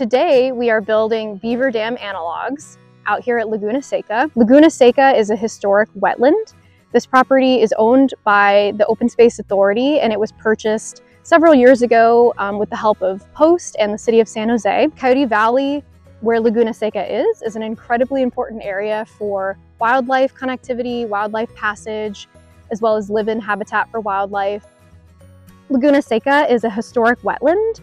Today, we are building beaver dam analogs out here at Laguna Seca. Laguna Seca is a historic wetland. This property is owned by the Open Space Authority and it was purchased several years ago um, with the help of POST and the city of San Jose. Coyote Valley, where Laguna Seca is, is an incredibly important area for wildlife connectivity, wildlife passage, as well as live-in habitat for wildlife. Laguna Seca is a historic wetland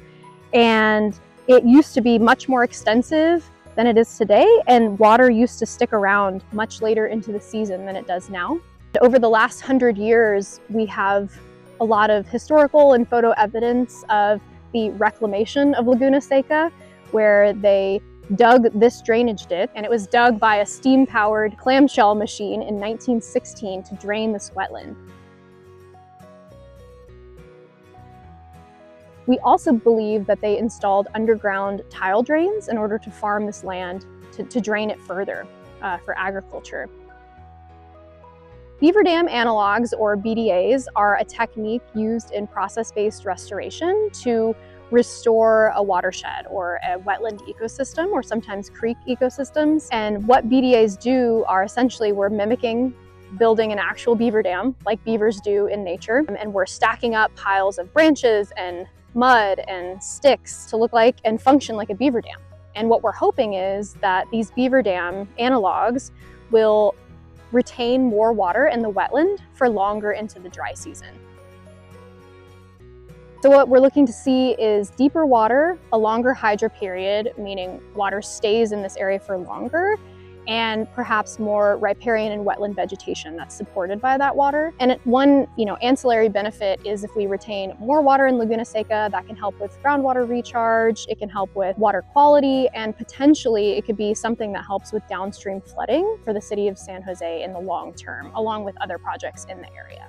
and it used to be much more extensive than it is today and water used to stick around much later into the season than it does now. Over the last hundred years, we have a lot of historical and photo evidence of the reclamation of Laguna Seca, where they dug this drainage ditch, and it was dug by a steam-powered clamshell machine in 1916 to drain this wetland. We also believe that they installed underground tile drains in order to farm this land to, to drain it further uh, for agriculture. Beaver dam analogs, or BDAs, are a technique used in process-based restoration to restore a watershed or a wetland ecosystem or sometimes creek ecosystems. And what BDAs do are essentially we're mimicking building an actual beaver dam like beavers do in nature. And we're stacking up piles of branches and mud and sticks to look like and function like a beaver dam. And what we're hoping is that these beaver dam analogs will retain more water in the wetland for longer into the dry season. So what we're looking to see is deeper water, a longer hydro period, meaning water stays in this area for longer, and perhaps more riparian and wetland vegetation that's supported by that water. And one you know, ancillary benefit is if we retain more water in Laguna Seca, that can help with groundwater recharge, it can help with water quality, and potentially it could be something that helps with downstream flooding for the city of San Jose in the long term, along with other projects in the area.